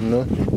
Ну.